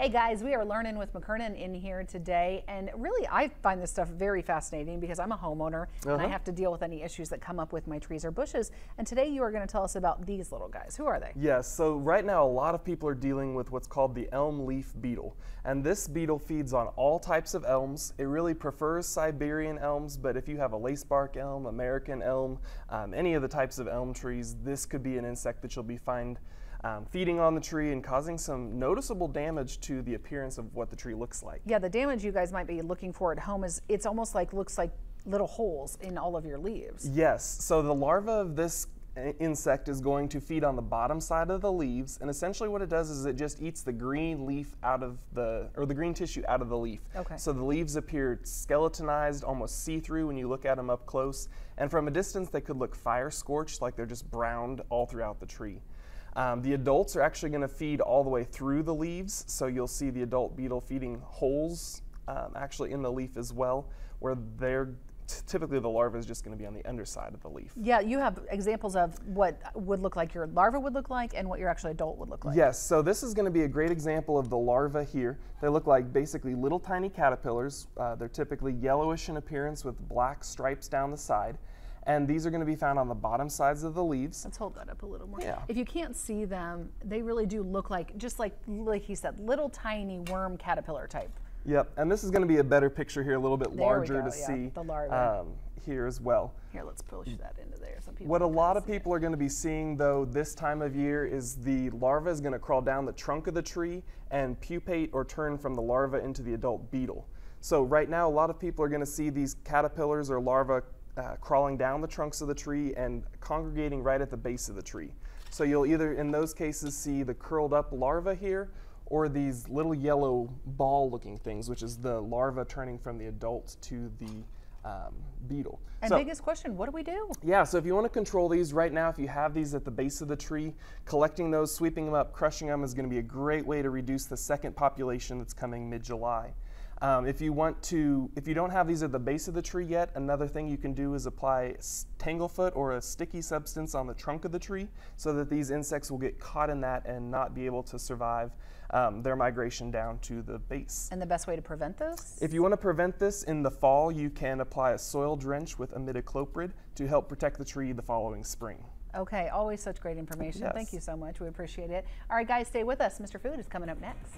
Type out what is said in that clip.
Hey guys, we are learning with McKernan in here today, and really I find this stuff very fascinating because I'm a homeowner uh -huh. and I uh-huh. have to deal with any issues that come up with my trees or bushes. And today you are going to tell us about these little guys. Who are they? Yes, so right now a lot of people are dealing with what's called the elm leaf beetle. And this beetle feeds on all types of elms. It really prefers Siberian elms, but if you have a lacebark elm, American elm, um, any of the types of elm trees, this could be an insect that you'll be find um, feeding on the tree and causing some noticeable damage to the appearance of what the tree looks like. Yeah, the damage you guys might be looking for at home is it's almost like looks like little holes in all of your leaves. Yes, so the larva of this insect is going to feed on the bottom side of the leaves and essentially what it does is it just eats the green leaf out of the or the green tissue out of the leaf okay so the leaves appear skeletonized almost see-through when you look at them up close and from a distance they could look fire scorched like they're just browned all throughout the tree um, the adults are actually going to feed all the way through the leaves, so you'll see the adult beetle feeding holes um, actually in the leaf as well, where they're typically the larva is just going to be on the underside of the leaf. Yeah, you have examples of what would look like your larva would look like and what your actual adult would look like. Yes, so this is going to be a great example of the larva here. They look like basically little tiny caterpillars. Uh, they're typically yellowish in appearance with black stripes down the side and these are going to be found on the bottom sides of the leaves. Let's hold that up a little more. Yeah. If you can't see them, they really do look like, just like, like he said, little tiny worm caterpillar type. Yep, and this is going to be a better picture here, a little bit there larger to yeah, see the larva. Um, here as well. Here, let's push that into there. So what a lot of people it. are going to be seeing though this time of year is the larva is going to crawl down the trunk of the tree and pupate or turn from the larva into the adult beetle. So right now, a lot of people are going to see these caterpillars or larvae uh, crawling down the trunks of the tree and congregating right at the base of the tree. So you'll either, in those cases, see the curled up larva here or these little yellow ball looking things, which is the larva turning from the adult to the um, beetle. And so, biggest question, what do we do? Yeah, so if you want to control these right now, if you have these at the base of the tree, collecting those, sweeping them up, crushing them is going to be a great way to reduce the second population that's coming mid-July. Um, if you want to, if you don't have these at the base of the tree yet, another thing you can do is apply tanglefoot or a sticky substance on the trunk of the tree so that these insects will get caught in that and not be able to survive um, their migration down to the base. And the best way to prevent this? If you want to prevent this in the fall, you can apply a soil drench with imidacloprid to help protect the tree the following spring. Okay, always such great information. Yes. Thank you so much. We appreciate it. All right, guys, stay with us. Mr. Food is coming up next.